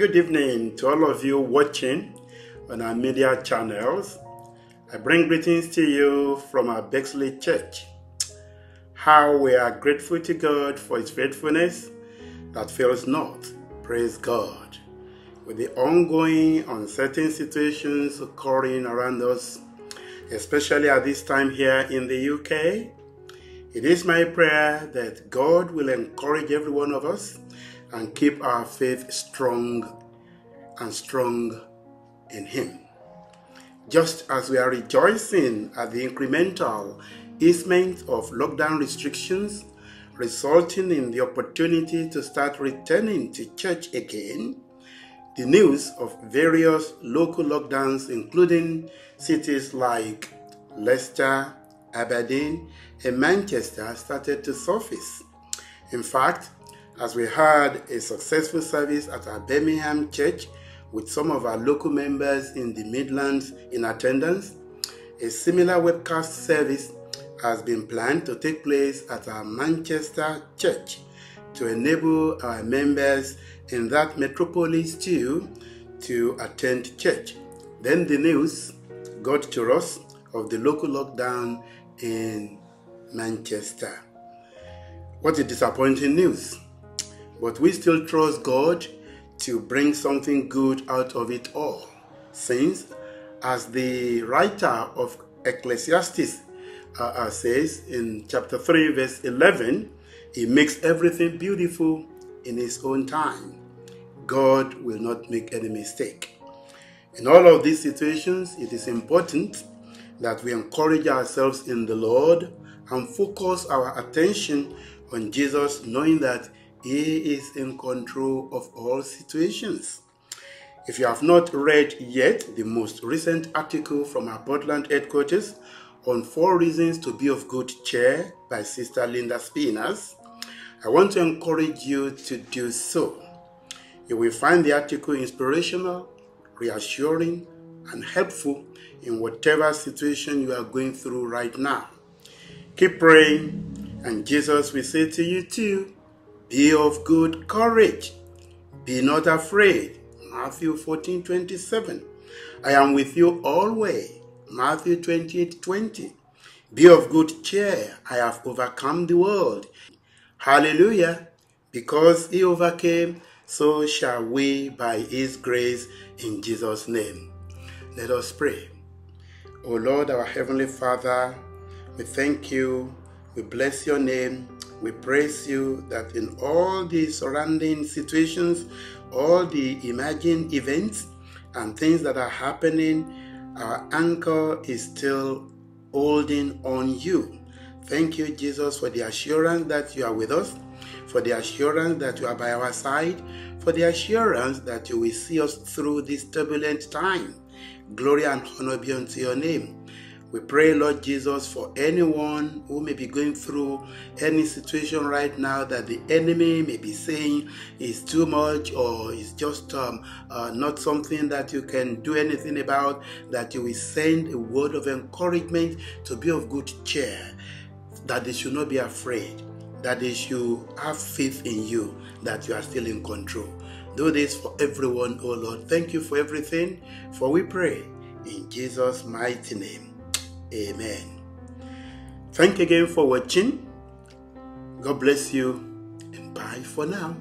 Good evening to all of you watching on our media channels. I bring greetings to you from our Bexley Church. How we are grateful to God for His faithfulness that fails not. Praise God. With the ongoing uncertain situations occurring around us, especially at this time here in the UK, it is my prayer that God will encourage every one of us and keep our faith strong and strong in Him. Just as we are rejoicing at the incremental easement of lockdown restrictions, resulting in the opportunity to start returning to church again, the news of various local lockdowns, including cities like Leicester, Aberdeen, and Manchester, started to surface. In fact, as we had a successful service at our Birmingham church with some of our local members in the Midlands in attendance, a similar webcast service has been planned to take place at our Manchester church to enable our members in that metropolis too to attend church. Then the news got to us of the local lockdown in Manchester. What a disappointing news! But we still trust God to bring something good out of it all. Since, as the writer of Ecclesiastes uh, uh, says in chapter 3, verse 11, He makes everything beautiful in His own time. God will not make any mistake. In all of these situations, it is important that we encourage ourselves in the Lord and focus our attention on Jesus, knowing that he is in control of all situations. If you have not read yet the most recent article from our Portland headquarters on four reasons to be of good cheer by Sister Linda Spinas, I want to encourage you to do so. You will find the article inspirational, reassuring, and helpful in whatever situation you are going through right now. Keep praying, and Jesus will say to you too, be of good courage. Be not afraid. Matthew 14 27. I am with you always. Matthew 28 20. Be of good cheer. I have overcome the world. Hallelujah. Because he overcame, so shall we by his grace in Jesus' name. Let us pray. O Lord, our Heavenly Father, we thank you. We bless your name. We praise you that in all the surrounding situations, all the imagined events and things that are happening, our anchor is still holding on you. Thank you, Jesus, for the assurance that you are with us, for the assurance that you are by our side, for the assurance that you will see us through this turbulent time. Glory and honor be unto your name. We pray, Lord Jesus, for anyone who may be going through any situation right now that the enemy may be saying is too much or is just um, uh, not something that you can do anything about, that you will send a word of encouragement to be of good cheer, that they should not be afraid, that they should have faith in you, that you are still in control. Do this for everyone, oh Lord. Thank you for everything, for we pray in Jesus' mighty name. Amen. Thank you again for watching. God bless you and bye for now.